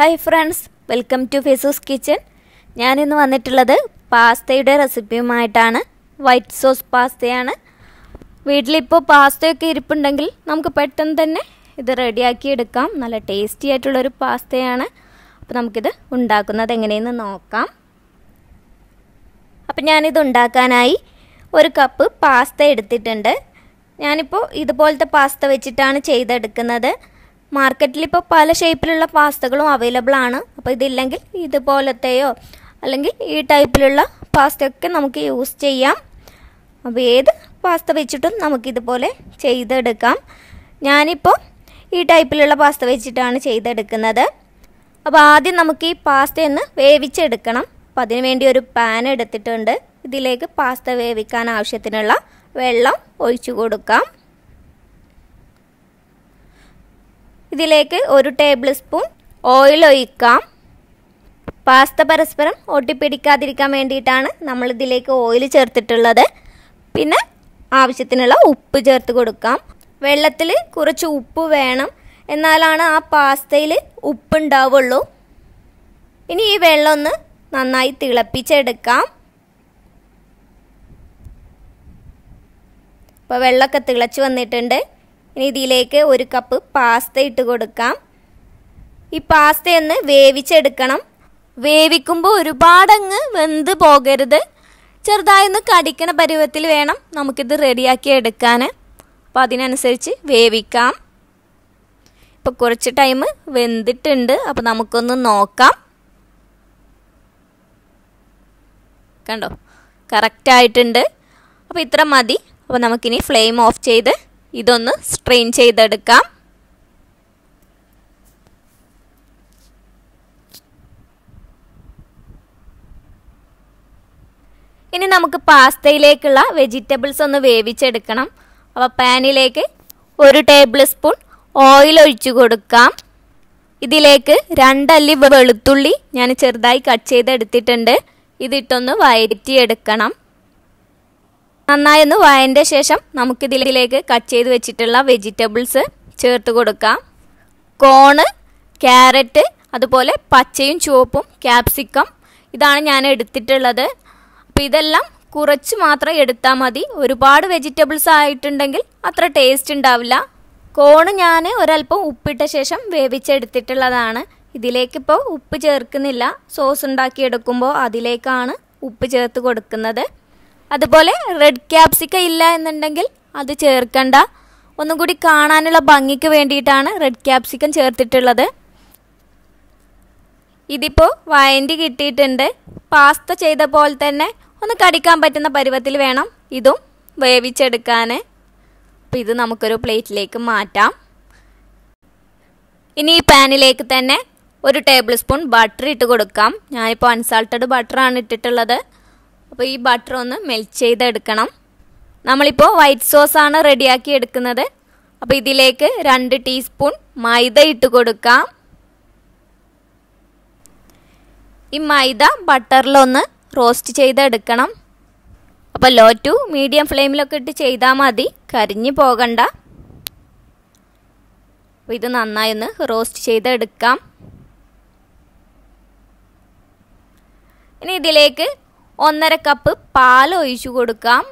Hi friends welcome to ഫെസൂസ് kitchen. ഞാനിന്ന് വന്നിട്ടുള്ളത് പാസ്തയുടെ റെസിപ്പിയുമായിട്ടാണ്. White sauce പാസ്തയാണ്. വീട്ടിലിപ്പോൾ പാസ്തയൊക്കെ ഇരിപ്പുണ്ടെങ്കിൽ നമുക്ക് പെട്ടെന്ന് തന്നെ ഇത് റെഡിയാക്കി എടുക്കാം നല്ല ടേസ്റ്റി ആയിട്ടുള്ളൊരു പാസ്തയാണ്. അപ്പോൾ നമുക്കിത് ഉണ്ടാക്കുന്നത് എങ്ങനെയെന്ന് നോക്കാം. അപ്പം ഞാനിത് ഉണ്ടാക്കാനായി ഒരു കപ്പ് പാസ്ത എടുത്തിട്ടുണ്ട്. ഞാനിപ്പോൾ ഇതുപോലത്തെ പാസ്ത വെച്ചിട്ടാണ് ചെയ്തെടുക്കുന്നത്. മാർക്കറ്റിൽ ഇപ്പോൾ പല ഷേപ്പിലുള്ള പാസ്തകളും അവൈലബിൾ ആണ്. അപ്പോൾ ഇതില്ലെങ്കിൽ ഇതുപോലത്തെയോ അല്ലെങ്കിൽ ഈ ടൈപ്പിലുള്ള പാസ്തയൊക്കെ നമുക്ക് യൂസ് ചെയ്യാം. അപ്പോൾ ഏത് പാസ്ത വെച്ചിട്ടും നമുക്കിതുപോലെ ചെയ്തെടുക്കാം. ഞാനിപ്പോൾ ഈ ടൈപ്പിലുള്ള പാസ്ത വെച്ചിട്ടാണ് ചെയ്തെടുക്കുന്നത്. അപ്പോൾ ആദ്യം നമുക്ക് ഈ പാസ്ത ഒന്ന് വേവിച്ചെടുക്കണം. അപ്പോൾ അതിന് വേണ്ടി ഒരു പാൻ എടുത്തിട്ടുണ്ട്. ഇതിലേക്ക് പാസ്ത വേവിക്കാൻ ആവശ്യത്തിനുള്ള വെള്ളം ഒഴിച്ചു കൊടുക്കാം. ഇതിലേക്ക് ഒരു ടേബിൾ സ്പൂൺ ഓയിൽ ഒഴിക്കാം. പാസ്ത പരസ്പരം ഒട്ടിപ്പിടിക്കാതിരിക്കാൻ വേണ്ടിയിട്ടാണ് നമ്മൾ ഇതിലേക്ക് ഓയിൽ ചേർത്തിട്ടുള്ളത്. പിന്നെ ആവശ്യത്തിനുള്ള ഉപ്പ് ചേർത്ത് കൊടുക്കാം. വെള്ളത്തിൽ കുറച്ച് ഉപ്പ് വേണം. എന്നാലാണ് ആ പാസ്തയിൽ ഉപ്പ് ഉണ്ടാവുള്ളൂ ഇനി ഈ വെള്ളം ഒന്ന് നന്നായി തിളപ്പിച്ചെടുക്കാം. അപ്പോൾ വെള്ളമൊക്കെ തിളച്ച് വന്നിട്ടുണ്ട്. ഇനി ഇതിലേക്ക് ഒരു കപ്പ് പാസ്ത ഇട്ട് കൊടുക്കാം. ഈ പാസ്ത ഒന്ന് വേവിച്ചെടുക്കണം. വേവിക്കുമ്പോൾ ഒരുപാടങ്ങ് വെന്ത് പോകരുത്. ചെറുതായി ഒന്ന് കടിക്കണ പരുവത്തിൽ വേണം നമുക്കിത് റെഡിയാക്കി എടുക്കാൻ. അപ്പോൾ അതിനനുസരിച്ച് വേവിക്കാം. ഇപ്പോൾ കുറച്ച് ടൈം വെന്തിട്ടുണ്ട്. അപ്പോൾ നമുക്കൊന്ന് നോക്കാം. കണ്ടോ? കറക്റ്റായിട്ടുണ്ട്. അപ്പോൾ ഇത്ര മതി. അപ്പോൾ നമുക്കിനി ഫ്ലെയിം ഓഫ് ചെയ്ത് ഇതൊന്ന് സ്ട്രെയിൻ ചെയ്തെടുക്കാം. ഇനി നമുക്ക് പാസ്തയിലേക്കുള്ള വെജിറ്റബിൾസ് ഒന്ന് വേവിച്ചെടുക്കണം. അപ്പോൾ പാനിലേക്ക് ഒരു ടേബിൾ സ്പൂൺ ഓയിൽ ഒഴിച്ചു കൊടുക്കാം. ഇതിലേക്ക് രണ്ടല്ലി വെളുത്തുള്ളി ഞാൻ ചെറുതായി കട്ട് ചെയ്തെടുത്തിട്ടുണ്ട്. ഇതിട്ടൊന്ന് വയറ്റിയെടുക്കണം. നന്നായി വായന്റെ വയന്റെ ശേഷം നമുക്കിതിലേക്ക് കട്ട് ചെയ്ത് വെച്ചിട്ടുള്ള വെജിറ്റബിൾസ് ചേർത്ത് കൊടുക്കാം. കോണ് ക്യാരറ്റ് അതുപോലെ പച്ചയും ചുവപ്പും ക്യാപ്സിക്കം ഇതാണ് ഞാൻ എടുത്തിട്ടുള്ളത്. അപ്പോൾ ഇതെല്ലാം കുറച്ച് മാത്രം എടുത്താൽ മതി. ഒരുപാട് വെജിറ്റബിൾസ് ആയിട്ടുണ്ടെങ്കിൽ അത്ര ടേസ്റ്റ് ഉണ്ടാവില്ല. കോണ് ഞാൻ ഒരല്പം ഉപ്പിട്ട ശേഷം വേവിച്ചെടുത്തിട്ടുള്ളതാണ്. ഇതിലേക്കിപ്പോൾ ഉപ്പ് ചേർക്കുന്നില്ല. സോസ് ഉണ്ടാക്കിയെടുക്കുമ്പോൾ അതിലേക്കാണ് ഉപ്പ് ചേർത്ത് കൊടുക്കുന്നത്. അതുപോലെ റെഡ് ക്യാപ്സിക്ക ഇല്ല എന്നുണ്ടെങ്കിൽ അത് ചേർക്കണ്ട. ഒന്നും കൂടി കാണാനുള്ള ഭംഗിക്ക് വേണ്ടിയിട്ടാണ് റെഡ് ക്യാപ്സിക്കം ചേർത്തിട്ടുള്ളത്. ഇതിപ്പോൾ വയന്റി കിട്ടിയിട്ടുണ്ട്. പാസ്ത ചെയ്ത പോലെ തന്നെ ഒന്ന് കടിക്കാൻ പറ്റുന്ന പരുവത്തിൽ വേണം ഇതും വേവിച്ചെടുക്കാൻ അപ്പോൾ ഇത് നമുക്കൊരു പ്ലേറ്റിലേക്ക് മാറ്റാം. ഇനി ഈ പാനിലേക്ക് തന്നെ ഒരു ടേബിൾ സ്പൂൺ ബട്ടർ ഇട്ട് കൊടുക്കാം. ഞാനിപ്പോൾ അൺസാൾട്ടഡ് ബട്ടറാണ് ഇട്ടിട്ടുള്ളത്. അപ്പോൾ ഈ ബട്ടർ ഒന്ന് മെൽറ്റ് ചെയ്തെടുക്കണം. നമ്മളിപ്പോൾ വൈറ്റ് സോസാണ് റെഡിയാക്കി എടുക്കുന്നത്. അപ്പോൾ ഇതിലേക്ക് രണ്ട് ടീസ്പൂൺ മൈദ ഇട്ട് കൊടുക്കാം. ഈ മൈദ ബട്ടറിലൊന്ന് റോസ്റ്റ് ചെയ്തെടുക്കണം. അപ്പോൾ ലോ ടു മീഡിയം ഫ്ലെയിമിലൊക്കെ ഇട്ട് ചെയ്താൽ മതി. കരിഞ്ഞു പോകണ്ട. അപ്പോൾ ഇത് നന്നായി ഒന്ന് റോസ്റ്റ് ചെയ്തെടുക്കാം. ഇനി ഇതിലേക്ക് ഒന്നര കപ്പ് പാൽ ഒഴിച്ചു കൊടുക്കാം.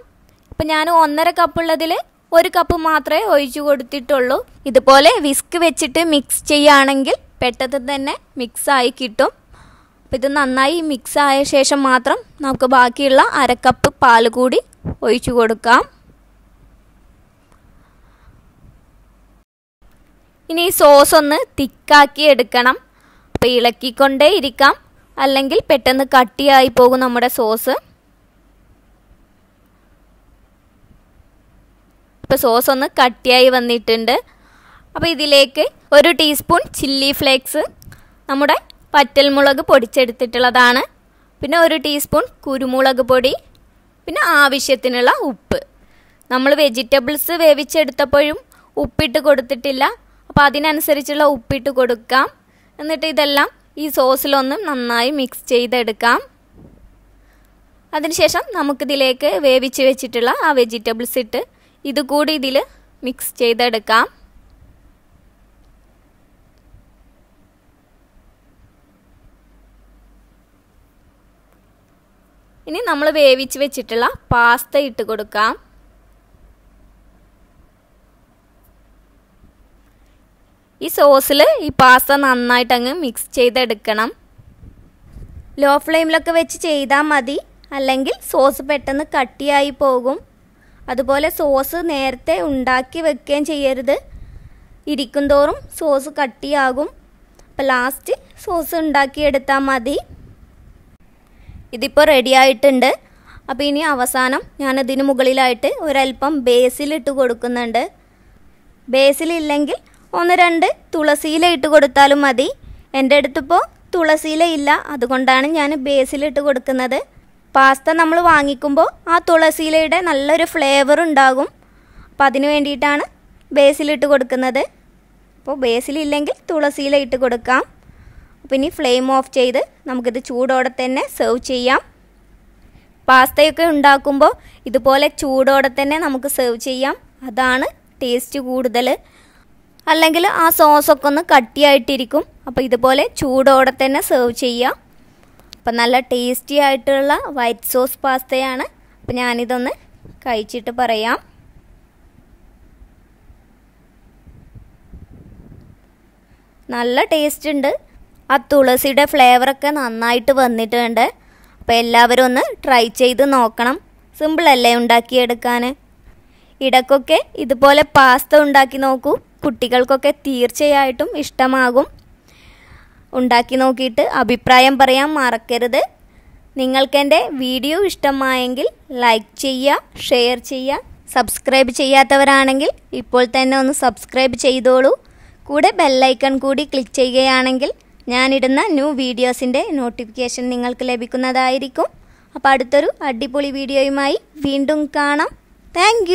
ഇപ്പം ഞാൻ ഒന്നര കപ്പുള്ളതിൽ ഒരു കപ്പ് മാത്രമേ ഒഴിച്ചു കൊടുത്തിട്ടുള്ളൂ. ഇതുപോലെ വിസ്ക് വെച്ചിട്ട് മിക്സ് ചെയ്യുകയാണെങ്കിൽ പെട്ടെന്ന് തന്നെ മിക്സായി കിട്ടും. അപ്പം ഇത് നന്നായി മിക്സ് ആയ ശേഷം മാത്രം നമുക്ക് ബാക്കിയുള്ള അരക്കപ്പ് കപ്പ് പാൽ കൂടി ഒഴിച്ചു കൊടുക്കാം. ഇനി ഈ സോസ് ഒന്ന് തിക്കാക്കി എടുക്കണം. അപ്പോൾ ഇളക്കിക്കൊണ്ടേ ഇരിക്കാം. അല്ലെങ്കിൽ പെട്ടെന്ന് കട്ടിയായി പോകും നമ്മുടെ സോസ്. ഇപ്പോൾ സോസ് ഒന്ന് കട്ടിയായി വന്നിട്ടുണ്ട്. അപ്പോൾ ഇതിലേക്ക് ഒരു ടീസ്പൂൺ ചില്ലി ഫ്ലേക്സ് നമ്മുടെ പറ്റൽമുളക് പൊടിച്ചെടുത്തിട്ടുള്ളതാണ്. പിന്നെ ഒരു ടീസ്പൂൺ കുരുമുളക് പൊടി. പിന്നെ ആവശ്യത്തിനുള്ള ഉപ്പ്. നമ്മൾ വെജിറ്റബിൾസ് വേവിച്ചെടുത്തപ്പോഴും ഉപ്പിട്ട് കൊടുത്തിട്ടില്ല. അപ്പോൾ അതിനനുസരിച്ചുള്ള ഉപ്പിട്ട് കൊടുക്കാം. എന്നിട്ട് ഇതെല്ലാം ഈ സോസിലൊന്നും നന്നായി മിക്സ് ചെയ്തെടുക്കാം. അതിനുശേഷം നമുക്കിതിലേക്ക് വേവിച്ച് വെച്ചിട്ടുള്ള ആ വെജിറ്റബിൾസ് ഇട്ട് ഇതുകൂടി ഇതിൽ മിക്സ് ചെയ്തെടുക്കാം. ഇനി നമ്മൾ വേവിച്ച് വെച്ചിട്ടുള്ള പാസ്ത ഇട്ട് കൊടുക്കാം. ഈ സോസിൽ ഈ പാസ്ത നന്നായിട്ട് അങ്ങ് മിക്സ് ചെയ്തെടുക്കണം ലോ ഫ്ലെയിമിലൊക്കെ വെച്ച് ചെയ്താൽ മതി. അല്ലെങ്കിൽ സോസ് പെട്ടെന്ന് കട്ടിയായി പോകും. അതുപോലെ സോസ് നേരത്തെ ഉണ്ടാക്കി വെക്കുകയും ചെയ്യരുത്. ഇരിക്കും തോറും സോസ് കട്ടിയാകും. അപ്പോൾ ലാസ്റ്റ് സോസ് ഉണ്ടാക്കിയെടുത്താൽ മതി. ഇതിപ്പോൾ റെഡി ആയിട്ടുണ്ട്. അപ്പോൾ ഇനി അവസാനം ഞാനതിന് മുകളിലായിട്ട് ഒരല്പം ബേസിലിട്ട് കൊടുക്കുന്നുണ്ട്. ബേസിലില്ലെങ്കിൽ ഒന്ന് രണ്ട് തുളസിയില ഇട്ട് കൊടുത്താലും മതി. എന്റെ അടുത്തിപ്പോൾ തുളസിയില ഇല്ല. അതുകൊണ്ടാണ് ഞാൻ ബേസിലിട്ട് കൊടുക്കുന്നത്. പാസ്ത നമ്മൾ വാങ്ങിക്കുമ്പോൾ ആ തുളസിയിലയുടെ നല്ലൊരു ഫ്ലേവർ ഉണ്ടാകും. അപ്പം അതിന് വേണ്ടിയിട്ടാണ് ബേസിലിട്ട് കൊടുക്കുന്നത്. അപ്പോൾ ബേസിലില്ലെങ്കിൽ തുളസിയില ഇട്ട് കൊടുക്കാം. അപ്പോൾ ഇനി ഫ്ലെയിം ഓഫ് ചെയ്ത് നമുക്കിത് ചൂടോടെ തന്നെ സെർവ് ചെയ്യാം. പാസ്തയൊക്കെ ഉണ്ടാക്കുമ്പോൾ ഇതുപോലെ ചൂടോടെ തന്നെ നമുക്ക് സെർവ് ചെയ്യാം. അതാണ് ടേസ്റ്റ് കൂടുതൽ അല്ലെങ്കിൽ ആ സോസൊക്കെ ഒന്ന് കട്ടിയായിട്ടിരിക്കും. അപ്പോൾ ഇതുപോലെ ചൂടോടെ തന്നെ സെർവ് ചെയ്യുക അപ്പം നല്ല ടേസ്റ്റി ആയിട്ടുള്ള വൈറ്റ് സോസ് പാസ്തയാണ്. അപ്പം ഞാനിതൊന്ന് കഴിച്ചിട്ട് പറയാം. നല്ല ടേസ്റ്റ് ഉണ്ട്. ആ തുളസിയുടെ ഫ്ലേവറൊക്കെ നന്നായിട്ട് വന്നിട്ടുണ്ട്. അപ്പോൾ എല്ലാവരും ഒന്ന് ട്രൈ ചെയ്ത് നോക്കണം. സിമ്പിളല്ലേ ഉണ്ടാക്കിയെടുക്കാൻ ഇടയ്ക്കൊക്കെ ഇതുപോലെ പാസ്ത ഉണ്ടാക്കി നോക്കൂ. കുട്ടികൾക്കൊക്കെ തീർച്ചയായിട്ടും ഇഷ്ടമാകും. ഉണ്ടാക്കി നോക്കിയിട്ട് അഭിപ്രായം പറയാൻ മറക്കരുത്. നിങ്ങൾക്കെന്റെ വീഡിയോ ഇഷ്ടമായെങ്കിൽ ലൈക്ക് ചെയ്യുക ഷെയർ ചെയ്യുക സബ്സ്ക്രൈബ് ചെയ്യാത്തവരാണെങ്കിൽ ഇപ്പോൾ തന്നെ ഒന്ന് സബ്സ്ക്രൈബ് ചെയ്തോളൂ. കൂടെ ബെല്ലൈക്കൺ കൂടി ക്ലിക്ക് ചെയ്യുകയാണെങ്കിൽ ഞാനിടുന്ന ന്യൂ വീഡിയോസിന്റെ നോട്ടിഫിക്കേഷൻ നിങ്ങൾക്ക് ലഭിക്കുന്നതായിരിക്കും. അപ്പോൾ അടുത്തൊരു അടിപൊളി വീഡിയോയുമായി വീണ്ടും കാണാം. താങ്ക്